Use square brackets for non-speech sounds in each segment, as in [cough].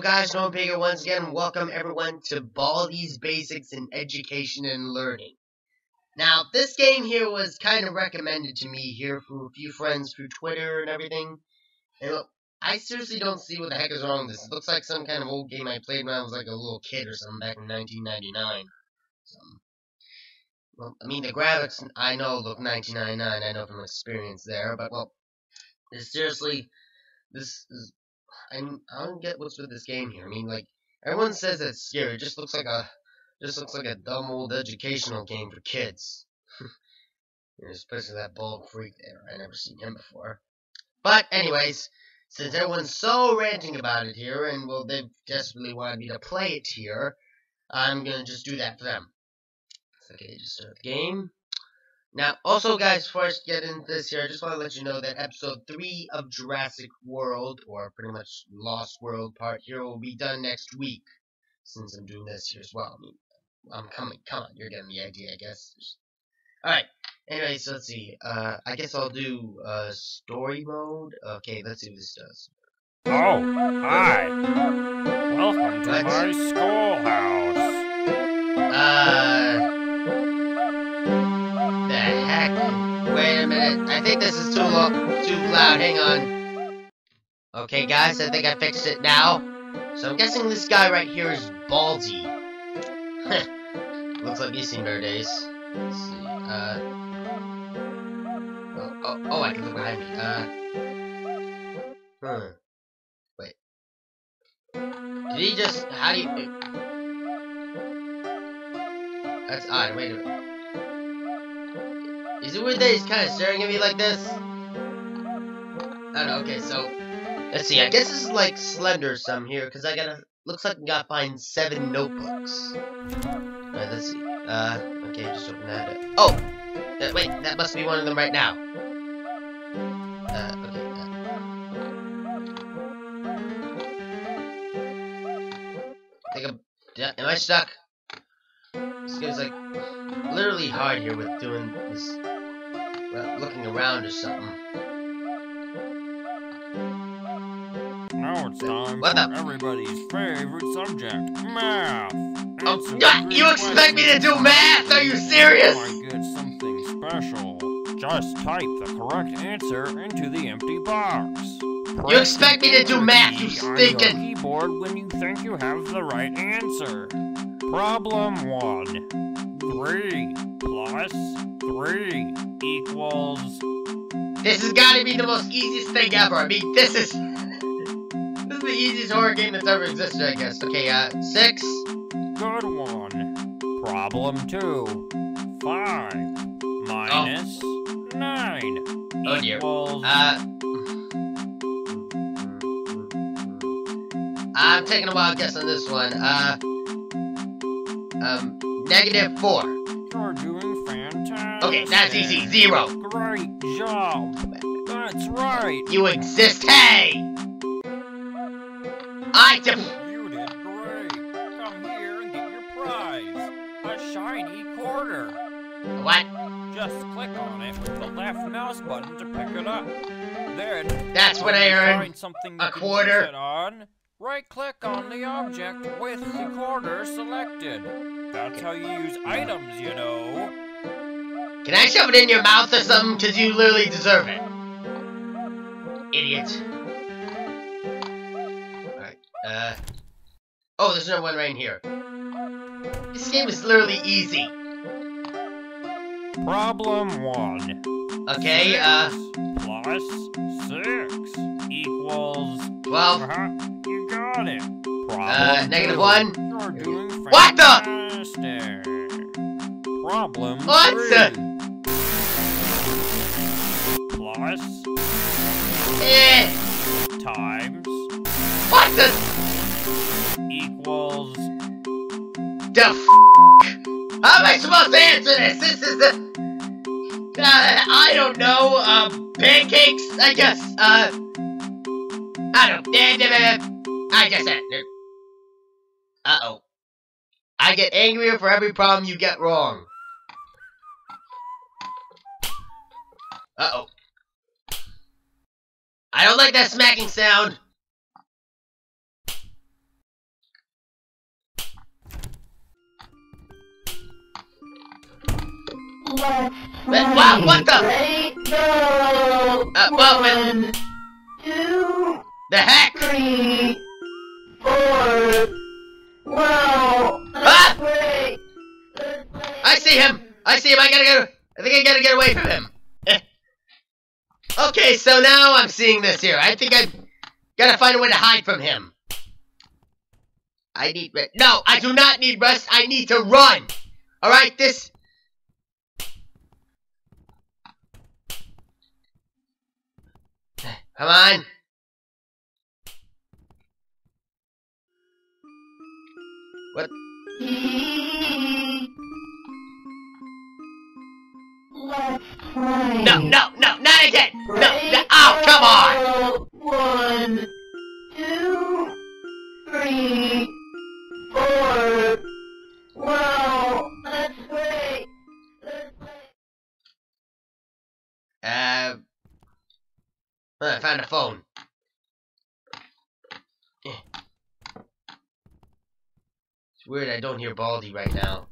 guys, Norman Baker once again. Welcome everyone to Baldi's Basics in Education and Learning. Now, this game here was kind of recommended to me here from a few friends through Twitter and everything. And I seriously don't see what the heck is wrong with this. It looks like some kind of old game I played when I was like a little kid or something back in 1999. Something. Well, I mean, the graphics, I know, look 1999. I know from experience there. But, well, seriously, this is I mean, I don't get what's with this game here. I mean, like everyone says it's scary. It just looks like a just looks like a dumb old educational game for kids. [laughs] Especially that bald freak there. I never seen him before. But anyways, since everyone's so ranting about it here, and well, they desperately wanted me to play it here, I'm gonna just do that for them. Okay, just start the game. Now, also, guys, before I get into this here, I just want to let you know that episode 3 of Jurassic World, or pretty much Lost World part here, will be done next week, since I'm doing this here as well. I mean, I'm coming, come on, you're getting the idea, I guess. Alright, anyway, so let's see, uh, I guess I'll do, uh, story mode. Okay, let's see what this does. Oh, hi. Welcome to my schoolhouse. Uh... I think this is too low, too loud. Hang on. Okay, guys, I think I fixed it now. So I'm guessing this guy right here is Baldi. [laughs] Looks like he's seen better days. Let's see. Uh. Oh, oh, oh, I can look behind me. Uh. Hmm. Wait. Did he just? How do you? That's odd. Wait a minute. Is it weird that he's kind of staring at me like this? I know, okay, so... Let's see, I guess this is like Slender some here, because I gotta... Looks like I gotta find seven notebooks. Alright, let's see. Uh, okay, just open that up. Oh! Uh, wait, that must be one of them right now. Uh, okay. Uh. I think I'm... Am I stuck? This game's like literally hard here with doing this looking around or something. Now it's time what for the? everybody's favorite subject, math. Oh, God, you expect me to do math? Are you serious? Oh, I get something special. Just type the correct answer into the empty box. Press you expect me to do math, you stinking... keyboard when you think you have the right answer. Problem 1. 3 plus 3 equals... This has got to be the most easiest thing ever. I mean, this is... This is the easiest horror game that's ever existed, I guess. Okay, uh, 6. Good one. Problem 2. 5 minus oh. 9 oh, dear. Uh... I'm taking a wild guess on this one. Uh... Um, negative 4. You're. Okay, that's easy. Zero. Great job. That's right. You exist. Hey! I def- You did great. Come here and get your prize. A shiny quarter. What? Just click on it with the left mouse button to pick it up. Then, that's what I earned. Something a quarter. on. Right-click on the object with the quarter selected. That's how you use items, you know. Can I shove it in your mouth or something? Because you literally deserve it. Idiot. Alright, uh... Oh, there's another one right in here. This game is literally easy. Problem 1. Okay, six uh... Plus 6 equals... 12. Uh -huh, you got it. Problem uh, negative 1. You're doing what the? Problem what three. the? Plus. Eh. Times. What the? Equals. The f How am I supposed to answer this? This is the. Uh, I don't know. Uh, pancakes, I guess. Uh. I don't. I just said. Uh oh. I get angrier for every problem you get wrong. Uh-oh. I don't like that smacking sound. Let's wow, what the? Go. Uh, well, One, two, the heck? Three, four. Wow. Ah! I see him. I see him. I gotta get. I think I gotta get away from him. Okay, so now I'm seeing this here. I think I gotta find a way to hide from him. I need rest. No, I do not need rest. I need to run. All right, this. Come on. Right now.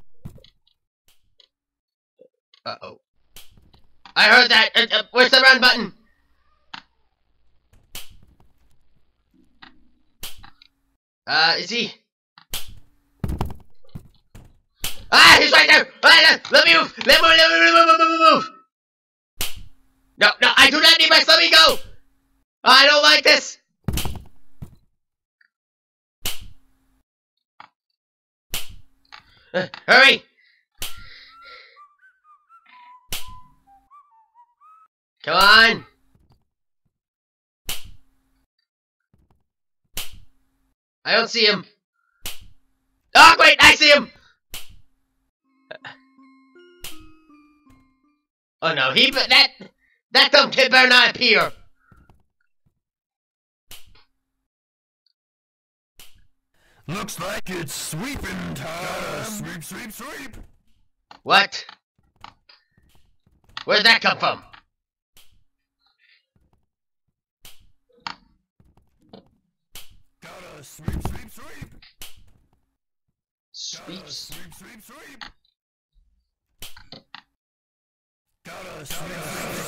Uh-oh. I heard that! Uh, uh, where's the run button? Uh, is he? Ah, he's right there! Ah, let me move! Let me move! Let me move! Let me move! Move! No, no, I do not need my let me go! I don't like this! Uh, [laughs] hurry! Come on! I don't see him. Oh, wait, I see him! Oh no, he, that, that dumb kid better not appear! Looks like it's sweeping time. Sweep, sweep, sweep. What? Where'd that come from? Gotta sweep, sweep, sweep. Sweep, sweep, sweep. Gotta sweep, sweep, sweep,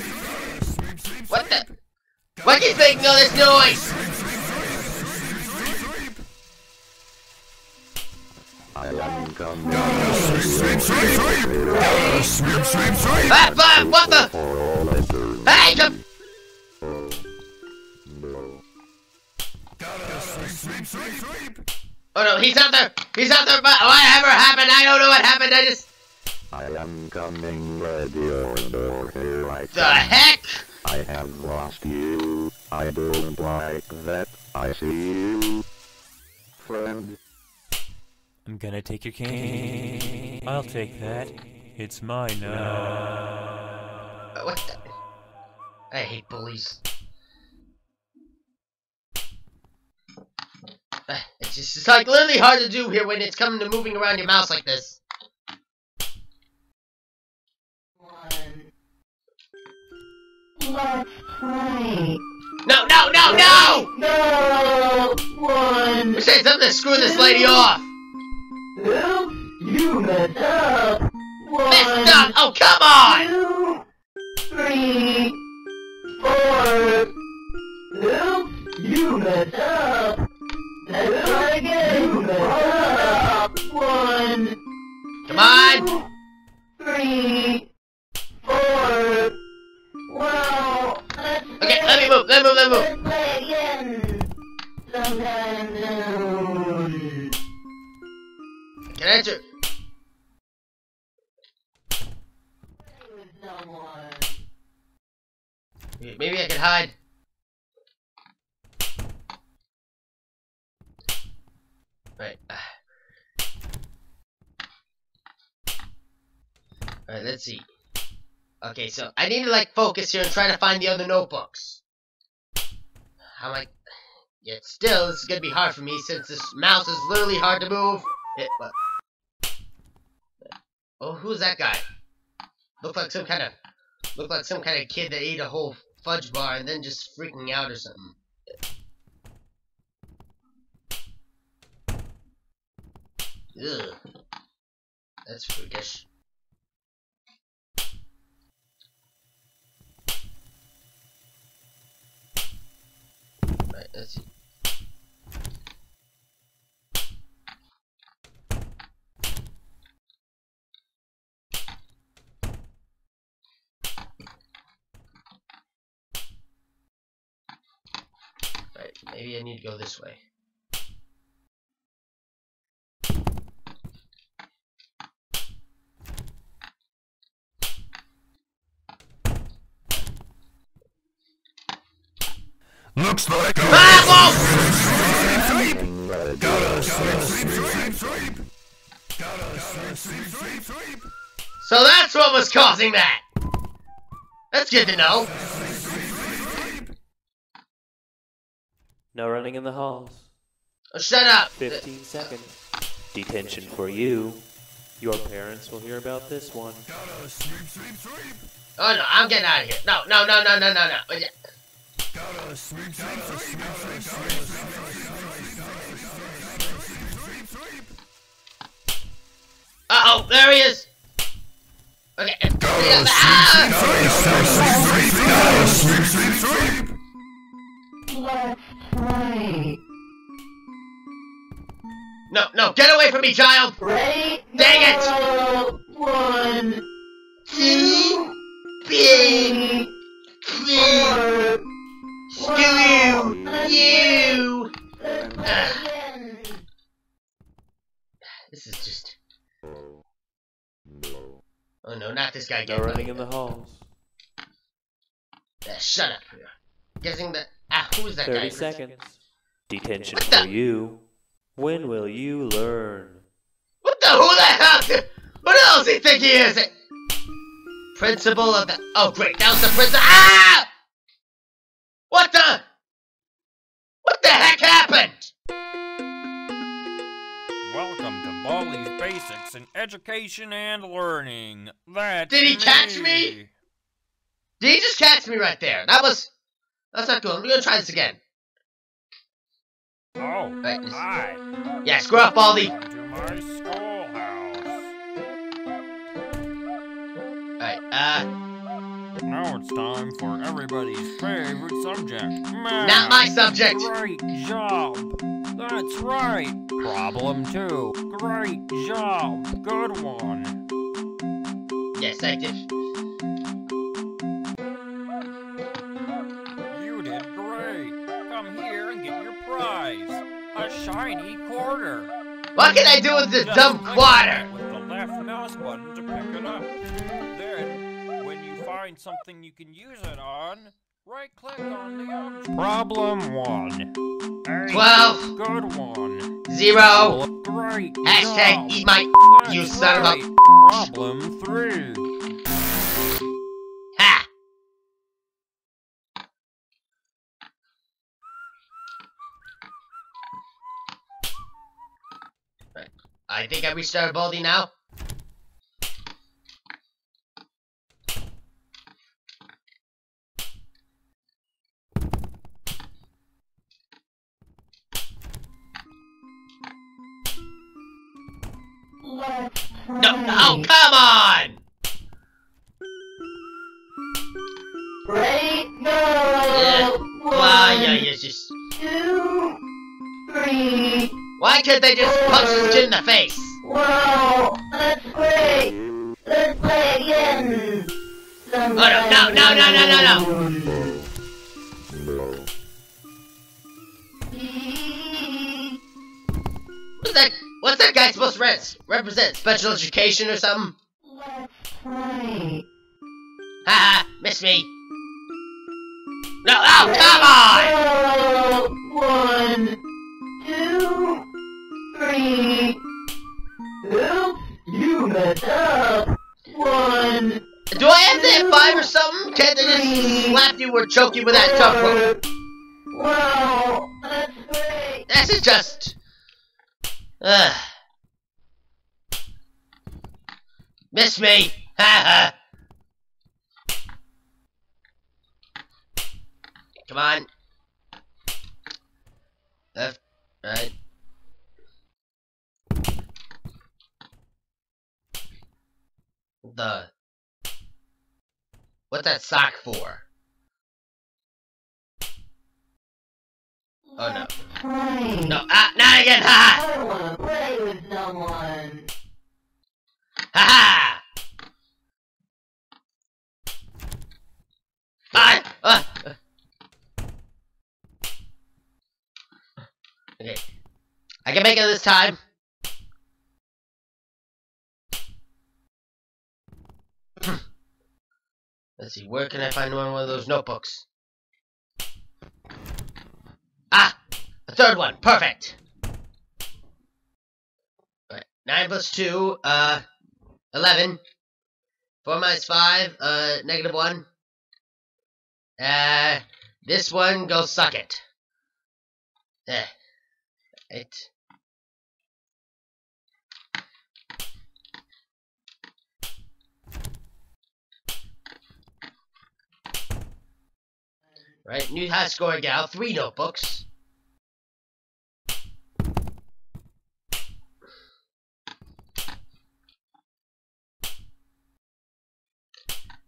sweep. Gotta sweep, sweep, What the? sweep. Why keep making all this noise? Ah, fuck, what the? Hey, sweep. Oh no, he's out there! He's out there, but whatever happened, I don't know what happened, I just... I am coming, ready or no, here I The heck? I have lost you. I don't like that. I see you. Friend, I'm gonna take your cane. I'll take that. It's mine now. Uh, What the? I hate bullies. Uh, It's just it's like literally hard to do here when it's coming to moving around your mouse like this. One. Let's play. No, no, no, no! No! One. We say something to screw this lady off! Oops, you messed up. One. Messed up! Oh, come on! Two, three, Okay, so I need to like focus here and try to find the other notebooks. I'm like, Yet still, this is gonna be hard for me since this mouse is literally hard to move. It? Oh, who's that guy? Look like some kind of Look like some kind of kid that ate a whole fudge bar and then just freaking out or something. Ugh. That's freakish. See. Right, maybe I need to go this way. Looks like a Ah, sweep, Red Gotta sweep, sweep, sweep, sweep. Gotta sweep, sweep, sweep, sweep. So that's what was causing that! That's good to know. No running in the halls. Oh, shut up! 15 seconds. Detention for you. Your parents will hear about this one. Gotta sweep, sweep, sweep. Oh no, I'm getting out of here. No, no, no, no, no, no, no. Uh oh, there he is! Okay. No, no, get away from me, child! Dang it! One, Two, four. Screw you! Let's play again. This is just. Oh no, not this guy again. running in the halls. Shut up. Guessing that. Ah, who is that 30 guy? seconds. Detention What the- for you. When will you learn? What the? Who the hell? What else he think he is? Principal of the. Oh, great. That was the principal. Ah! What the? What the heck happened? Welcome to Baldi's Basics in Education and Learning. That's Did he catch me? Did he just catch me right there? That was. That's not good. I'm gonna try this again. Oh, Right, hi. Yeah, screw up, Baldi. To my schoolhouse. Alright, uh. Now it's time for everybody's favorite subject. Math. Not my subject. Great job. That's right. Problem two. Great job. Good one. Yes, I did. You did great. Come here and get your prize. A shiny quarter. What can I do with this Just dumb quarter? With the left mouse button to pick it up. Then, when you find something you can use it on, right click on the object. Problem one. Eight. Twelve. Good one. Zero. Great. Hashtag job. eat my. You son of a- Problem three. Ha! Right. I think I restarted Baldi now. Ready? Go. Yeah. One, Why, yeah, you just. two, three. Why can't they just punch this kid in the face? Wow, that's great. Let's play again. Oh, no, no, no, no, no, no, no. What's that? What's that guy supposed to res- represent? Special education or something? Let's play. Haha, miss me. No, oh, come on! One, two, three. Oops, you messed up. One. Do I have to hit five or something? Can't they just slap you or choke you with that tough rope? Wow, that's great. This is just. Ugh. Miss me! Haha! Come on. Left, right. The. What's that sock for? Oh no. No, ah, not again! Ha I don't want to play with someone. ha! Ha ha! Ah! ah, Okay. I can make it this time. [clears throat] Let's see, where can I find one of those notebooks? Ah! A third one! Perfect! Alright, 9 plus 2, uh, 11. 4 minus 5, uh, negative 1. Uh, this one, go suck it. Eh. It. Right, new high score gal, three notebooks.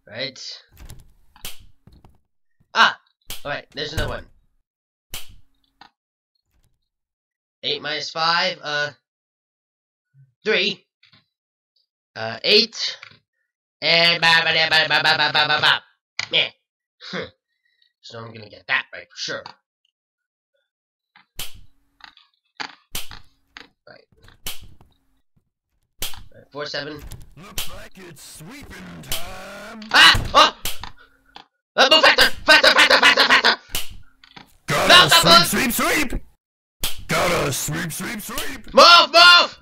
Right. Ah! Alright, there's another one. 8 minus 5, uh, 3. Uh, 8. And ba ba da ba ba ba ba ba ba ba. Meh. Hmm. So I'm gonna get that right for sure. Right. Right, 4 7. Looks like it's sweeping time. Ah! Oh! Uh, move faster! Faster, faster, faster, faster! No, no. sweep, sweep, sweep. Gotta sweep, sweep, sweep. Move, move!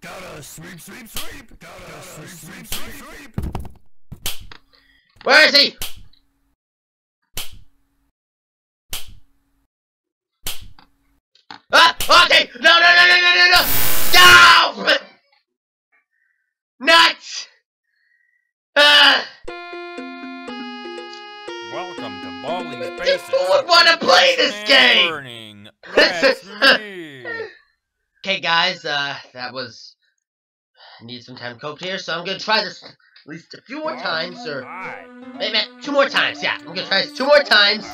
Gotta sweep, sweep, sweep. Gotta sweep, sweep, sweep, sweep. Where is he? Ah! Okay! No, no, no, no, no, no, no! No! Nuts! Ah! Welcome to Baldi's Who Basics. would want to play this and game? [laughs] That's me. Okay, guys, uh, that was... I need some time coped here, so I'm gonna try this at least a few more times, or... Wait a minute, two more times, yeah. I'm gonna try this two more times.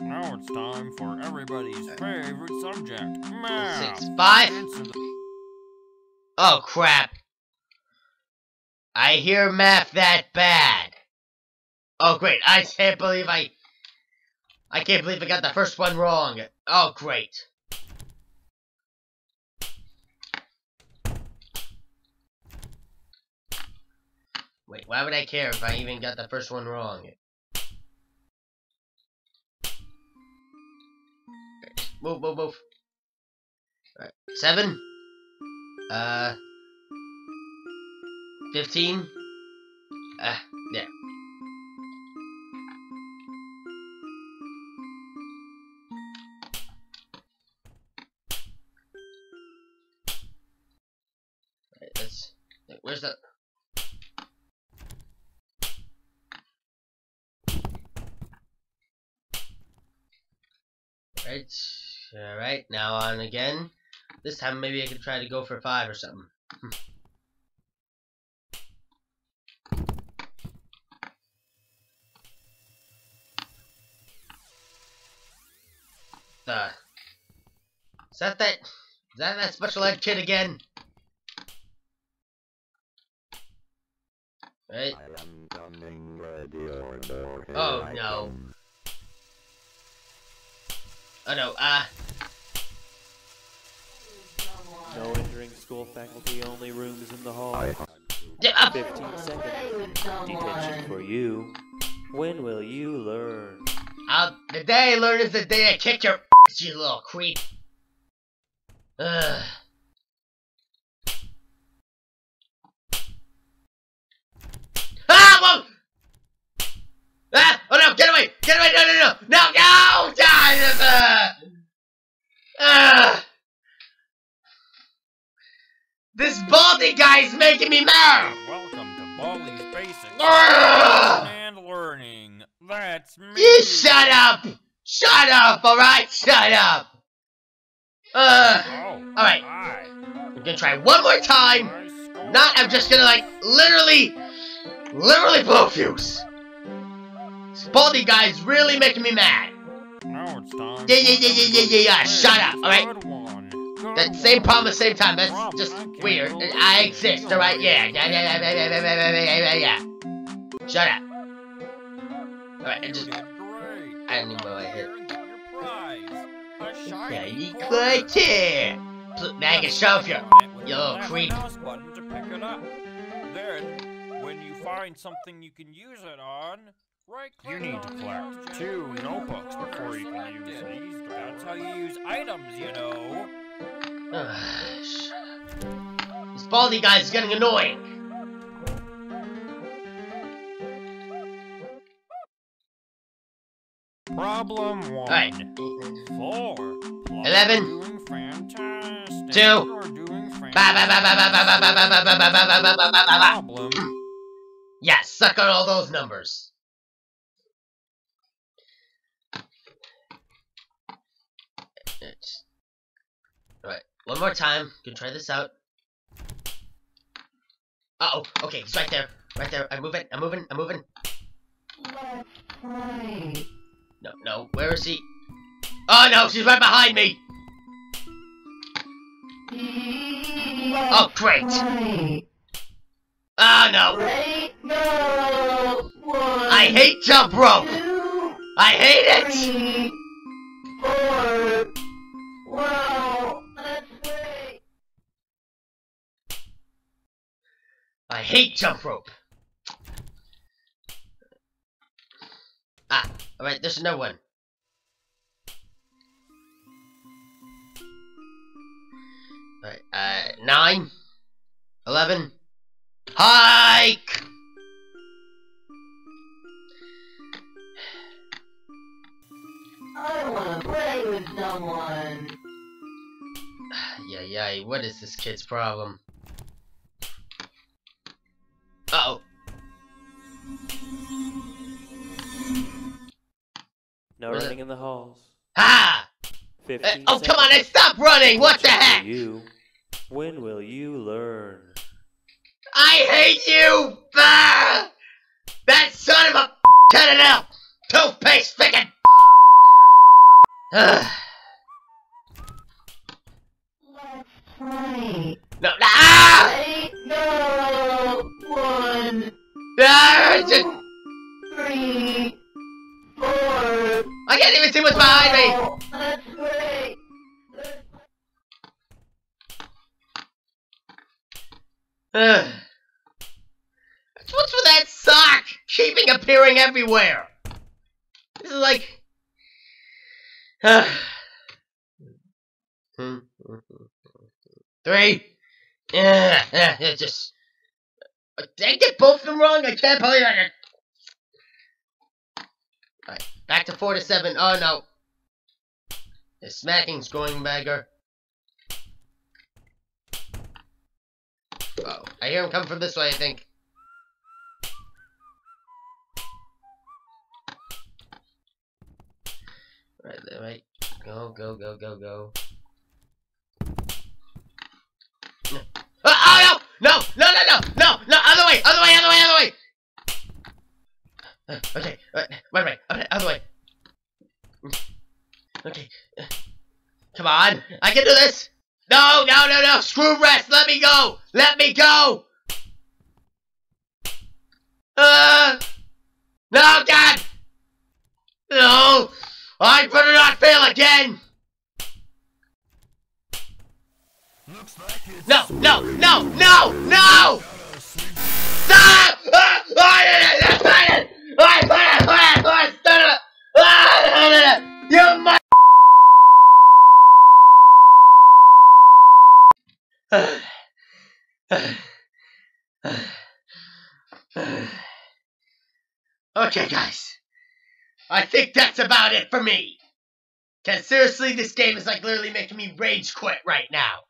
Now it's time for everybody's favorite subject, math. Six, five. Oh, crap. I hear math that bad. Oh, great. I can't believe I... I can't believe I got the first one wrong. Oh, great. Wait, why would I care if I even got the first one wrong? Move, move, move. Alright, seven. Uh, 15? Uh, yeah. Where's. Right, alright, now on again. This time maybe I could try to go for five or something. the is that that is that that special ed kid again? Right? I am coming ready order. Here Oh, I no. come. Oh no, uh No entering school faculty only rooms in the hall. I yeah, uh, [laughs] 15 seconds. Detention for you. When will you learn? uh, the day I learned is the day I kick your [laughs] you little creep. Ugh. Ah, whoa! Ah, oh no, get away! Get away! No, no, no! No, no! Ah, uh, this baldy guy's making me mad! Welcome to Baldi's Basics and Learning. That's me. You shut up! Shut up, alright? Shut up! Uh, Oh, Alright. I'm gonna try one more time. Not, I'm just gonna like, literally, literally blew a fuse. This Baldi guy's really making me mad. Now it's time. Yeah, yeah, yeah, yeah, yeah, yeah, yeah. Shut up, alright? That same problem at the same time. That's just weird. I exist, alright? Yeah. Yeah, yeah, yeah, yeah, yeah, yeah, yeah, yeah. Shut up. Alright, and just. I don't even know what I hit. Yeah, you quite here. Now you can shove your, your little creep. Then, when you find something you can use it on, Right you need to collect two notebooks before you can use these. That's how you use items, you know. This baldy guy is getting annoying. Problem one. All right. Four. Eleven. Two. Problem. Suck on all those numbers. Right one more time. Gonna try this out. Uh oh, okay, he's right there. Right there. I'm moving, I'm moving, I'm moving. No, no, where is he? Oh no, she's right behind me! Oh, great! Oh no! I hate jump rope! I hate it! Hate jump rope. Ah, alright, there's another one. Alright, uh, nine, eleven, hike! I wanna play with someone. [sighs] Yeah, yeah, what is this kid's problem? No Where's it? running in the halls. Ha! Uh, oh, come on, I stop running! What the Watch out for heck? You. When will you learn? I hate you! Ah! That son of a [laughs] cut it out! Toothpaste spigot! Let's play. no, ah! Ready? One, Ah, just- three, four. I can't even see what's behind me! Let's play. What's with that sock keeping appearing everywhere? This is like. [sighs] Hmm. Hmm. Hmm. Three. Yeah, yeah, yeah, just. Did both of them wrong? I can't believe I. Alright, back to four to seven. Oh no. The smacking's going beggar. Oh, I hear him come from this way, I think. Right there, right. Go, go, go, go, go. No. Oh, oh, no! No, no, no, no, no, no, other way, other way, other way, other way! Uh, okay, uh, wait, wait, okay, other way. Okay. uh, Come on, I can do this! No, no, no, no! Screw rest! Let me go! Let me go! Uh, no, God! No! I better not fail again! Like No, no, no, no, no! Stop! Ah! I did it! I did it! I put it! I put it! Ah, I did it! You mu- [sighs] Okay, guys. I think that's about it for me. Cause seriously, this game is like literally making me rage quit right now.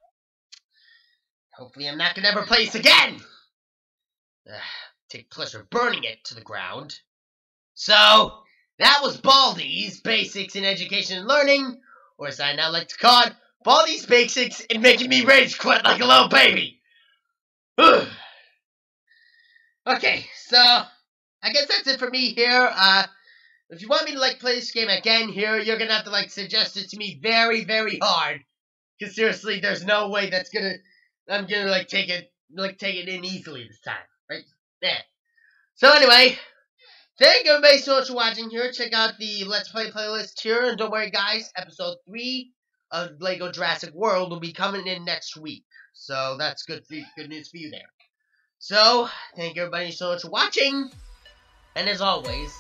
Hopefully I'm not gonna ever play this again! [sighs] Take pleasure burning it to the ground. So, that was Baldi's Basics in Education and Learning, or as I now like to call it, Baldi's Basics and making me rage quit like a little baby! [sighs] Okay, so I guess that's it for me here. Uh, if you want me to like play this game again here, you're gonna have to like suggest it to me very, very hard. Cause seriously, there's no way that's gonna I'm gonna like take it like take it in easily this time. Right? There. So anyway, thank you everybody so much for watching here. Check out the Let's Play playlist here, and don't worry guys, episode three of Lego Jurassic World will be coming in next week. So that's good for good news for you there. So, thank you everybody so much for watching. And as always,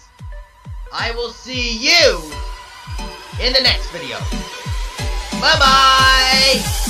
I will see you in the next video. Bye bye!